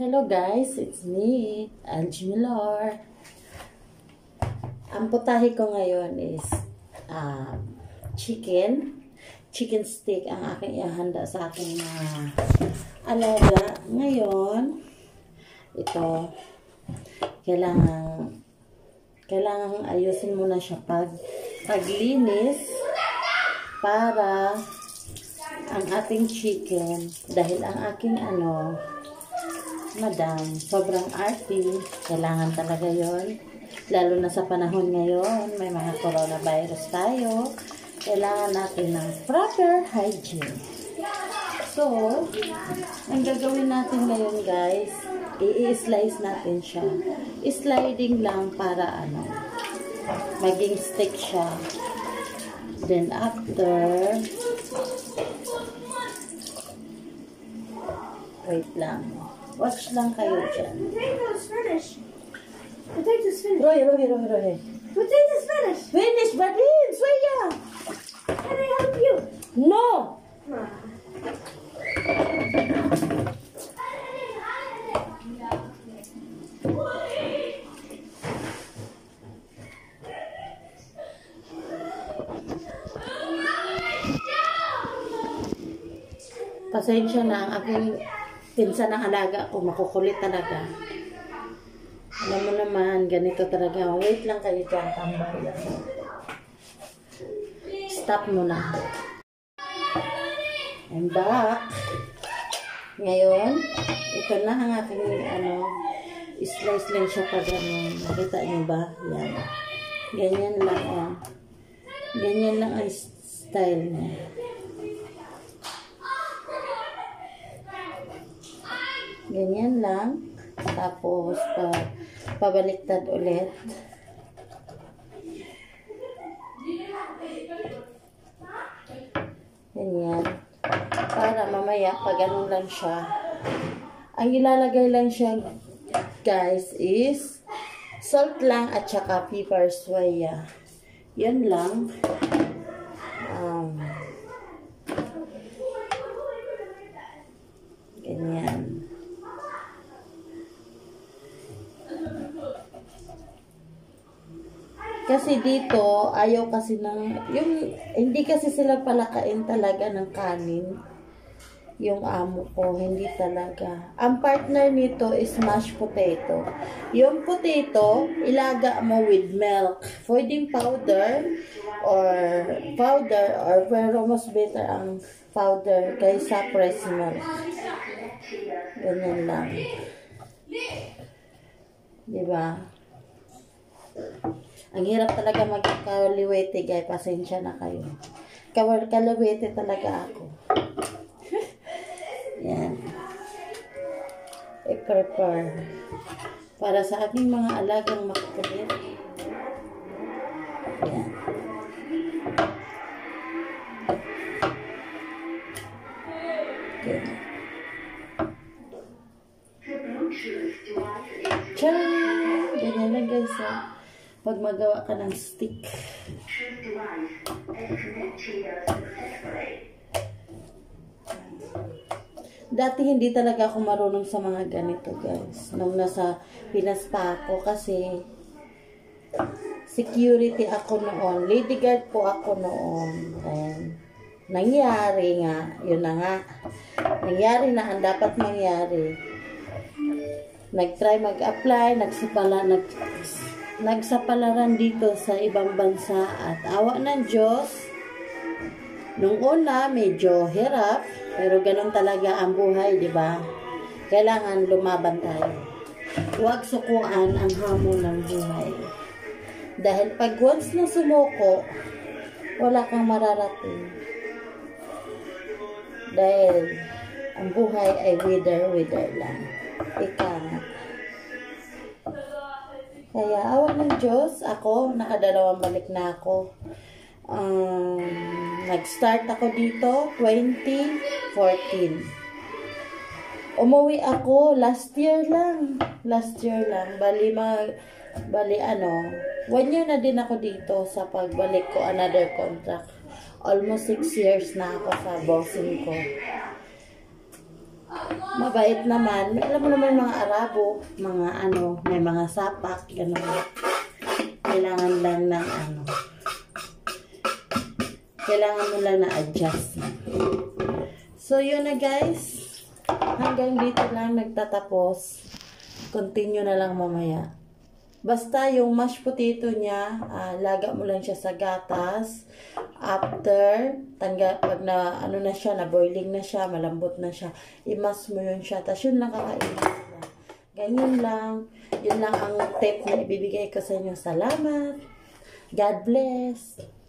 Hello guys, it's me, Angie Milor. Ang putahe ko ngayon is um, chicken. Chicken steak ang aking ihanda sa aking mga alaga. Ngayon, ito, kailangan kailangan ayusin muna siya pag paglinis para ang ating chicken dahil ang aking ano madam sobrang arty. Kailangan talaga yon lalo na sa panahon ngayon may mga coronavirus tayo. Kailangan natin ng proper hygiene. So ang gagawin natin ngayon guys i-slice natin siya. Sliding lang para ano maging stick siya. Then after Wait lang. Watch lang kayo dyan. Potatoes finished. Potatoes finished. Roy, Roy, Roy, Roy. Potatoes finished. Finish, but in, Swaya! Can I help you? No! Pasensya na ang aking pinsan ng alaga ko. Makukulit talaga. Alam mo naman, ganito talaga. Wait lang kayo dyan, tambay. Stop mo na. I'm back. Ngayon, ito na ang aking, ano, slice lang siya pag ano, nakita niyo ba? Yan. Ganyan lang, oh. Ganyan lang ang style niya. Ganyan lang. Tapos, pa, pabaliktad ulit. Ganyan. Para mamaya, pag ganun lang siya, ang ilalagay lang siya, guys, is salt lang at saka pepper soya. Yan lang. Um, ganyan. Kasi dito, ayaw kasi ng, yung, hindi kasi sila palakain talaga ng kanin. Yung amo ko, hindi talaga. Ang partner nito is mashed potato. Yung potato, ilaga mo with milk. Pwedeng powder or powder or pero mas better ang powder kaysa press milk. Ganyan lang. Diba? Ang hirap talaga magkaliwete, guys. Pasensya na kayo. Kaliwete talaga ako. Yan. I-prepare. Para sa aking mga alagang makukulit. Yan. Yan. Tcharam! Ganyan lang guys. Ah pag magawa ka ng stick. Dati hindi talaga ako marunong sa mga ganito guys. Nung nasa Pinas pa ako kasi security ako noon. Lady guard po ako noon. And nangyari nga. Yun na nga. Nangyari na ang dapat mangyari. Nag-try mag-apply. Nagsipala. Nag nagsapalaran dito sa ibang bansa at awa ng Diyos. Nung una medyo hirap pero ganun talaga ang buhay di ba? Kailangan lumaban tayo. Huwag sukuan ang hamon ng buhay. Dahil pag once na sumuko wala kang mararating. Dahil ang buhay ay wither wither lang. Ika kaya, awa ng Diyos, ako, nakadalawang balik na ako. Um, nag-start ako dito, 2014. Umuwi ako last year lang. Last year lang. Bali, mag, bali ano, one year na din ako dito sa pagbalik ko another contract. Almost six years na ako sa bossing ko. Mabait naman. Alam mo naman mga Arabo, mga ano, may mga sapak, gano'n. Kailangan lang ng ano. Kailangan mo lang na adjustment. So, yun na guys. Hanggang dito lang nagtatapos. Continue na lang mamaya. Basta yung mashed potato niya, ah, laga mo lang siya sa gatas. After, tangga, pag na, ano na siya, na boiling na siya, malambot na siya, imas mo yun siya. Tapos yun lang kakainin na. Ganyan lang. Yun lang ang tip na ibibigay ko sa inyo. Salamat. God bless.